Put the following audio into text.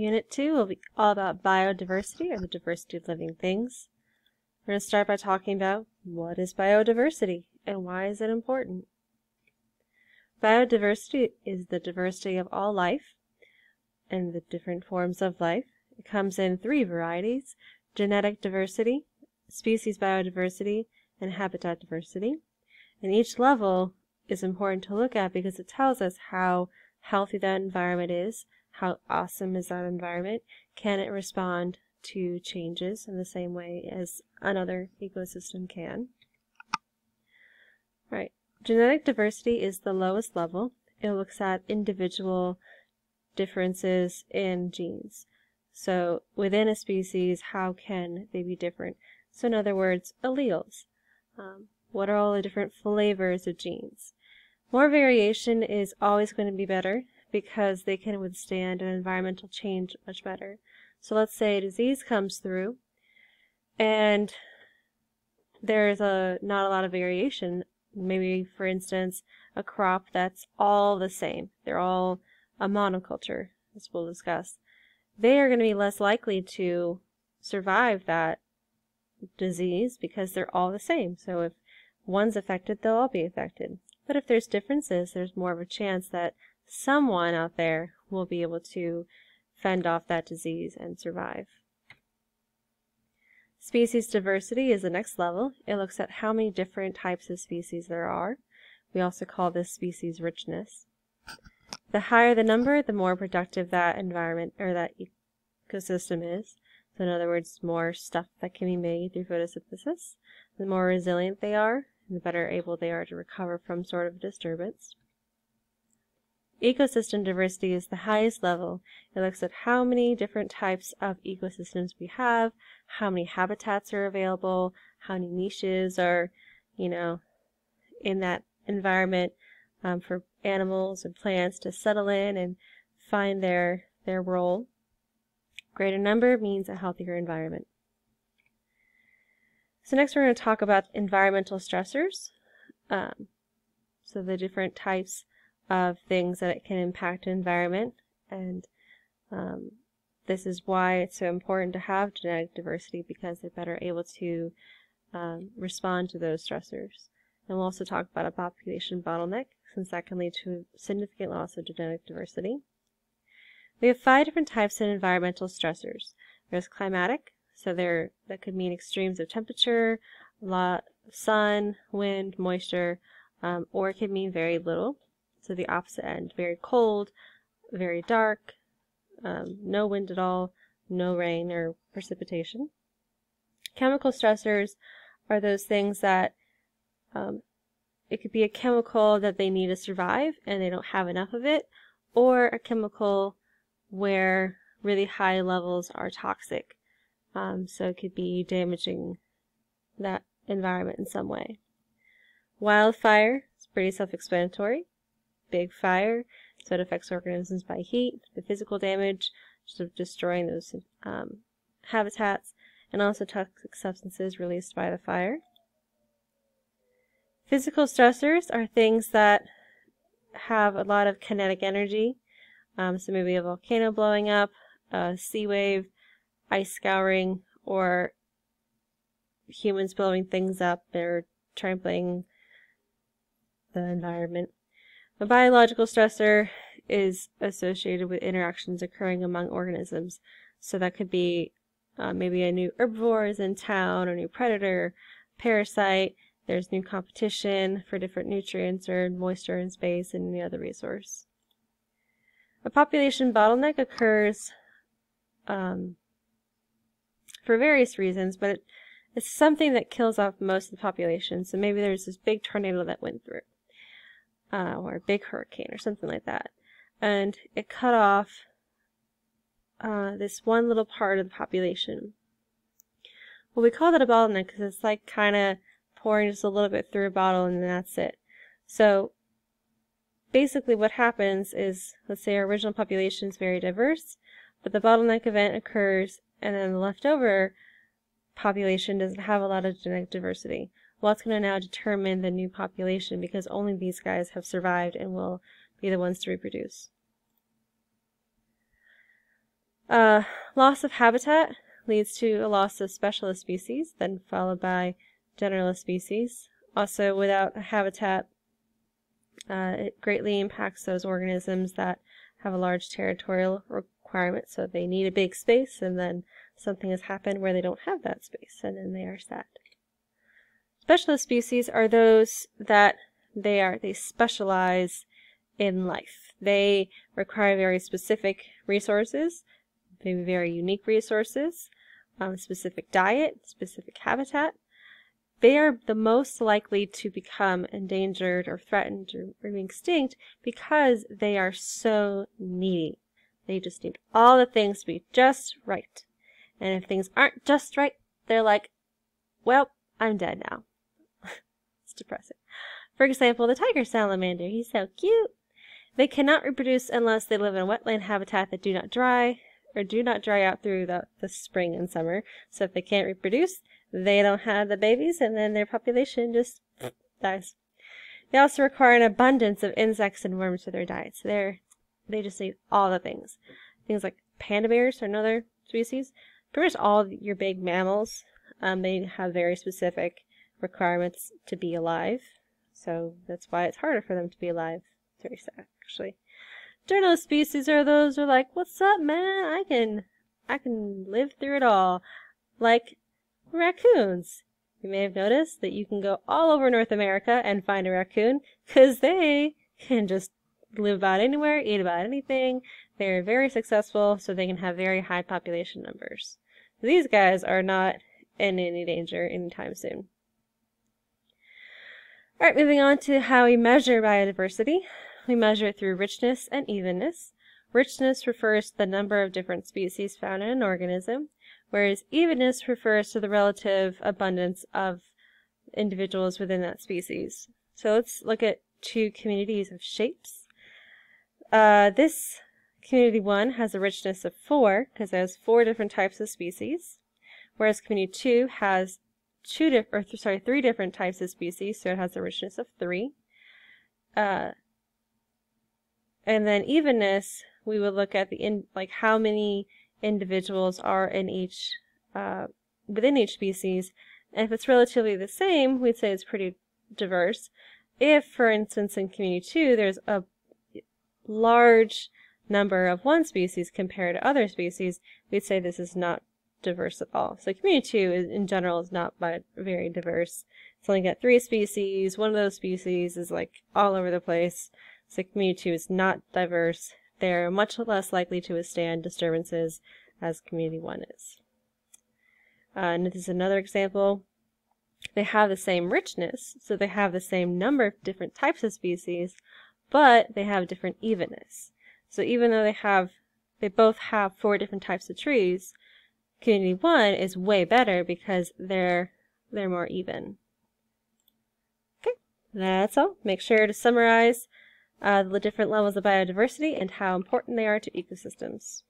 Unit 2 will be all about biodiversity, or the diversity of living things. We're going to start by talking about what is biodiversity and why is it important. Biodiversity is the diversity of all life and the different forms of life. It comes in three varieties, genetic diversity, species biodiversity, and habitat diversity. And each level is important to look at because it tells us how healthy that environment is, how awesome is that environment, can it respond to changes in the same way as another ecosystem can. Right. Genetic diversity is the lowest level. It looks at individual differences in genes. So within a species, how can they be different? So in other words, alleles. Um, what are all the different flavors of genes? More variation is always going to be better because they can withstand an environmental change much better. So let's say a disease comes through and there's a not a lot of variation. Maybe, for instance, a crop that's all the same. They're all a monoculture, as we'll discuss. They are going to be less likely to survive that disease because they're all the same. So if one's affected, they'll all be affected. But if there's differences, there's more of a chance that someone out there will be able to fend off that disease and survive. Species diversity is the next level. It looks at how many different types of species there are. We also call this species richness. The higher the number, the more productive that environment or that ecosystem is. So in other words, more stuff that can be made through photosynthesis. The more resilient they are, and the better able they are to recover from sort of disturbance. Ecosystem diversity is the highest level. It looks at how many different types of ecosystems we have, how many habitats are available, how many niches are, you know, in that environment um, for animals and plants to settle in and find their, their role. Greater number means a healthier environment. So next we're going to talk about environmental stressors. Um, so the different types of things that it can impact environment and um, this is why it's so important to have genetic diversity because they're better able to um, respond to those stressors. And we'll also talk about a population bottleneck since that can lead to significant loss of genetic diversity. We have five different types of environmental stressors. There's climatic, so there that could mean extremes of temperature, lot sun, wind, moisture, um, or it could mean very little. So the opposite end, very cold, very dark, um, no wind at all, no rain or precipitation. Chemical stressors are those things that um, it could be a chemical that they need to survive and they don't have enough of it, or a chemical where really high levels are toxic. Um, so it could be damaging that environment in some way. Wildfire is pretty self-explanatory. Big fire, so it affects organisms by heat, the physical damage, just of destroying those um, habitats, and also toxic substances released by the fire. Physical stressors are things that have a lot of kinetic energy. Um, so maybe a volcano blowing up, a sea wave, ice scouring, or humans blowing things up or trampling the environment. A biological stressor is associated with interactions occurring among organisms. So that could be uh, maybe a new herbivore is in town, or new predator, parasite, there's new competition for different nutrients or moisture in space and any other resource. A population bottleneck occurs um, for various reasons, but it, it's something that kills off most of the population. So maybe there's this big tornado that went through, uh, or a big hurricane, or something like that, and it cut off uh, this one little part of the population. Well, we call that a bottleneck because it's like kind of pouring just a little bit through a bottle and that's it. So basically what happens is, let's say our original population is very diverse, but the bottleneck event occurs and then the leftover population doesn't have a lot of genetic diversity. Well, going to now determine the new population because only these guys have survived and will be the ones to reproduce. Uh, loss of habitat leads to a loss of specialist species, then followed by generalist species. Also, without habitat, uh, it greatly impacts those organisms that have a large territorial requirement, so they need a big space, and then something has happened where they don't have that space, and then they are sad. Specialist species are those that they are they specialize in life. They require very specific resources, maybe very unique resources, um, specific diet, specific habitat. They are the most likely to become endangered or threatened or, or extinct because they are so needy. They just need all the things to be just right. And if things aren't just right, they're like, well, I'm dead now. Depressing. For example, the tiger salamander. He's so cute. They cannot reproduce unless they live in a wetland habitat that do not dry or do not dry out through the, the spring and summer. So if they can't reproduce, they don't have the babies and then their population just dies. They also require an abundance of insects and worms for their diet. So they're, they just need all the things. Things like panda bears are another species. Pretty much all your big mammals, um, they have very specific requirements to be alive. So that's why it's harder for them to be alive. It's actually. Generalist species are those who are like, what's up, man? I can, I can live through it all. Like raccoons. You may have noticed that you can go all over North America and find a raccoon because they can just live about anywhere, eat about anything. They're very successful, so they can have very high population numbers. These guys are not in any danger anytime soon. Alright, moving on to how we measure biodiversity. We measure it through richness and evenness. Richness refers to the number of different species found in an organism, whereas evenness refers to the relative abundance of individuals within that species. So let's look at two communities of shapes. Uh, this community 1 has a richness of 4 because it has four different types of species, whereas community 2 has two different, or sorry, three different types of species, so it has a richness of three. Uh, and then evenness, we would look at the in like how many individuals are in each uh, within each species. And if it's relatively the same, we'd say it's pretty diverse. If, for instance, in community two, there's a large number of one species compared to other species, we'd say this is not diverse at all. So community two is, in general is not very diverse. It's only got three species. One of those species is like all over the place. So community two is not diverse. They're much less likely to withstand disturbances as community one is. Uh, and this is another example. They have the same richness, so they have the same number of different types of species, but they have different evenness. So even though they have, they both have four different types of trees, Community 1 is way better because they're, they're more even. Okay, that's all. Make sure to summarize uh, the different levels of biodiversity and how important they are to ecosystems.